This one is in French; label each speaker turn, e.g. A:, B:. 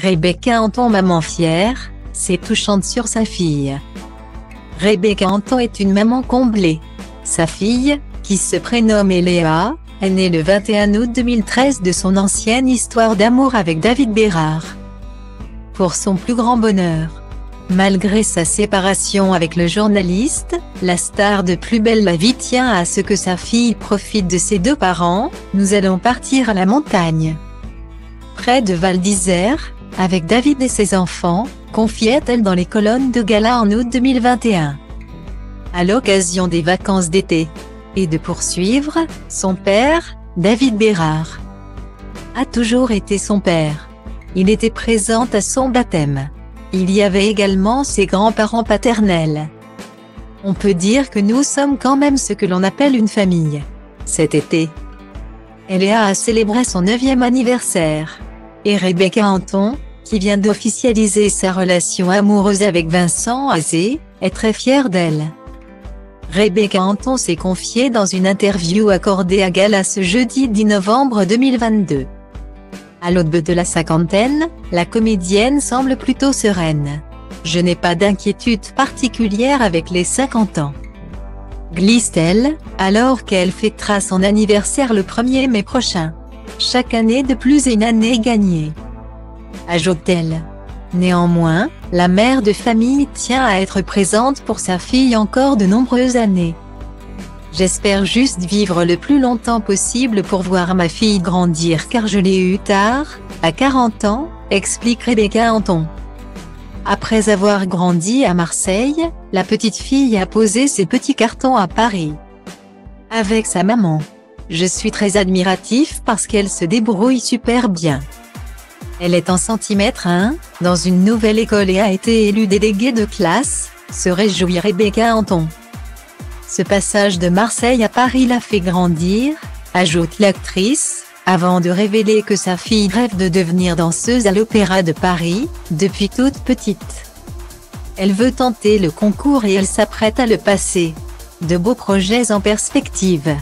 A: Rebecca Anton maman fière, c'est touchante sur sa fille. Rebecca Anton est une maman comblée. Sa fille, qui se prénomme Eléa, est née le 21 août 2013 de son ancienne histoire d'amour avec David Bérard. Pour son plus grand bonheur. Malgré sa séparation avec le journaliste, la star de Plus belle la vie tient à ce que sa fille profite de ses deux parents, nous allons partir à la montagne. Près de Val d'Isère, avec David et ses enfants, confiait-elle dans les colonnes de gala en août 2021. À l'occasion des vacances d'été. Et de poursuivre, son père, David Bérard, a toujours été son père. Il était présent à son baptême. Il y avait également ses grands-parents paternels. On peut dire que nous sommes quand même ce que l'on appelle une famille. Cet été, Eléa a célébré son 9e anniversaire. Et Rebecca Anton, qui vient d'officialiser sa relation amoureuse avec Vincent Azé, est très fière d'elle. Rebecca Anton s'est confiée dans une interview accordée à Gala ce jeudi 10 novembre 2022. À l'aube de la cinquantaine, la comédienne semble plutôt sereine. Je n'ai pas d'inquiétude particulière avec les 50 ans. Glisse-t-elle, alors qu'elle fêtera son anniversaire le 1er mai prochain. Chaque année de plus est une année gagnée ajoute-t-elle. Néanmoins, la mère de famille tient à être présente pour sa fille encore de nombreuses années. J'espère juste vivre le plus longtemps possible pour voir ma fille grandir car je l'ai eu tard, à 40 ans, explique Rebecca Anton. Après avoir grandi à Marseille, la petite fille a posé ses petits cartons à Paris. Avec sa maman. Je suis très admiratif parce qu'elle se débrouille super bien. Elle est en centimètre 1, dans une nouvelle école et a été élue déléguée de classe, se réjouit Rebecca Anton. Ce passage de Marseille à Paris l'a fait grandir, ajoute l'actrice, avant de révéler que sa fille rêve de devenir danseuse à l'Opéra de Paris, depuis toute petite. Elle veut tenter le concours et elle s'apprête à le passer. De beaux projets en perspective.